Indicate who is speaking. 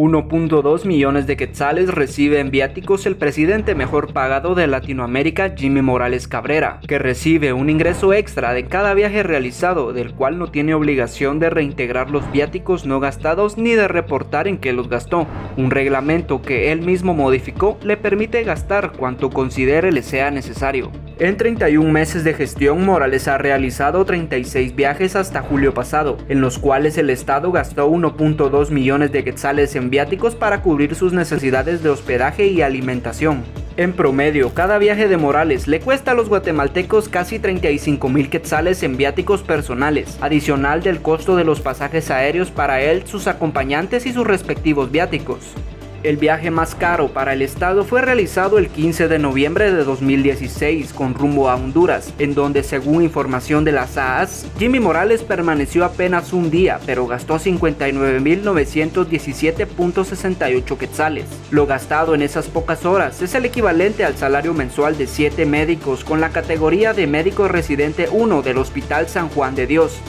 Speaker 1: 1.2 millones de quetzales recibe en viáticos el presidente mejor pagado de Latinoamérica, Jimmy Morales Cabrera, que recibe un ingreso extra de cada viaje realizado, del cual no tiene obligación de reintegrar los viáticos no gastados ni de reportar en qué los gastó. Un reglamento que él mismo modificó le permite gastar cuanto considere le sea necesario. En 31 meses de gestión, Morales ha realizado 36 viajes hasta julio pasado, en los cuales el Estado gastó 1.2 millones de quetzales en viáticos para cubrir sus necesidades de hospedaje y alimentación. En promedio, cada viaje de Morales le cuesta a los guatemaltecos casi 35 mil quetzales en viáticos personales, adicional del costo de los pasajes aéreos para él, sus acompañantes y sus respectivos viáticos. El viaje más caro para el estado fue realizado el 15 de noviembre de 2016 con rumbo a Honduras, en donde según información de las SAS, Jimmy Morales permaneció apenas un día, pero gastó 59.917.68 quetzales. Lo gastado en esas pocas horas es el equivalente al salario mensual de 7 médicos con la categoría de médico residente 1 del Hospital San Juan de Dios,